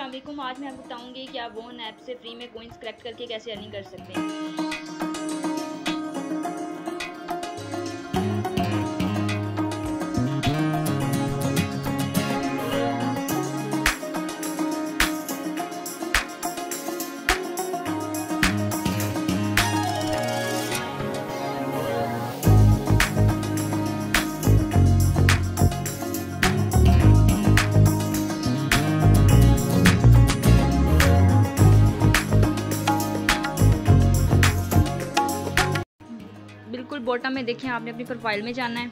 असलम आज मैं आपको बताऊँगी कि आप वोन ऐप से फ्री में कोइंस कलेक्ट करके कैसे अर्निंग कर सकते हैं। बिल्कुल बॉटम में देखिए आपने अपनी प्रोफ़ाइल में जाना है।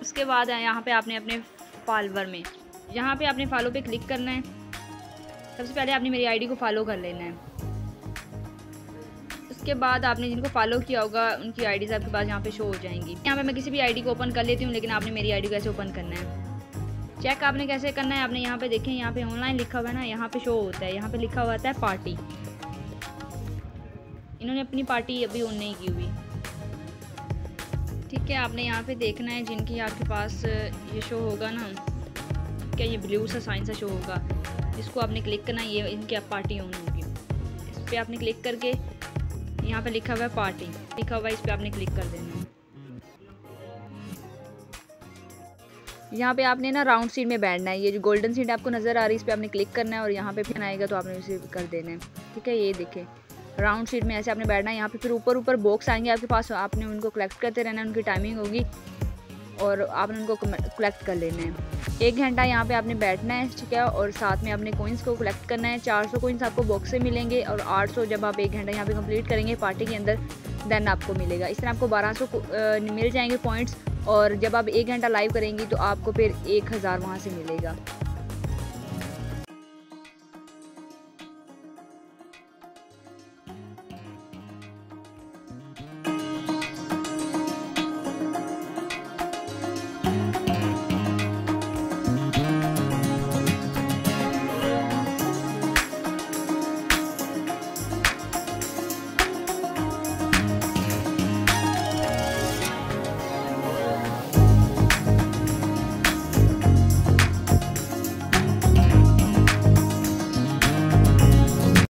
उसके बाद यहाँ पे आपने अपने फॉलोवर में। यहाँ पे आपने फॉलो पे क्लिक करना है। सबसे पहले आपने मेरी आईडी को फॉलो कर लेना है। उसके बाद आपने जिनको फॉलो किया होगा, उनकी आईडीज आपके पास यहाँ पे शो हो जाएँगी। यहाँ पे मैं किसी भी आईडी को ओपन कर लेती हूँ, लेकिन आपने मेरी आईडी को कैसे ओपन करना है। चेक आपने कैसे करना है, आपने यहाँ पे देखें, यहाँ पे ऑनलाइन लिखा हुआ है ना, यहाँ पे शो होता है, यहाँ पे लिखा हुआ है पार्टी इन्होंने अपनी पार्टी अभी ऑन नहीं की हुई। ठीक है, आपने यहाँ पे देखना है जिनकी आपके पास ये शो होगा ना। क्या ये ब्लू सा साइन सा शो होगा? इसको आपने क्लिक करना है, ये इनकी आप पार्टी ऑन होगी। इस पर आपने क्लिक करके यहाँ पे लिखा हुआ है पार्टी। लिखा हुआ है, इस पर आपने क्लिक कर देना है। यहाँ पे आपने ना राउंड सीट में बैठना है। ये जो गोल्डन सीट आपको नज़र आ रही है, इस पर आपने क्लिक करना है और यहाँ पे फिर आएगा तो आपने उसे कर देना है। ठीक है, ये देखें। राउंड शीट में ऐसे आपने बैठना है, यहाँ पे फिर ऊपर ऊपर बॉक्स आएँगे आपके पास, आपने उनको कलेक्ट करते रहना है उनकी टाइमिंग होगी और आपने उनको कलेक्ट कर लेना है। एक घंटा यहाँ पे आपने बैठना है, ठीक है, और साथ में आपने कोइंस को कलेक्ट करना है 400 कोइंस आपको बॉक्स से मिलेंगे और 800 जब आप एक घंटा यहाँ पे कंप्लीट करेंगे पार्टी के अंदर देन आपको मिलेगा। इस तरह आपको 1200 मिल जाएँगे पॉइंट्स और जब आप एक घंटा लाइव करेंगी तो आपको फिर एक हज़ार वहाँ से मिलेगा।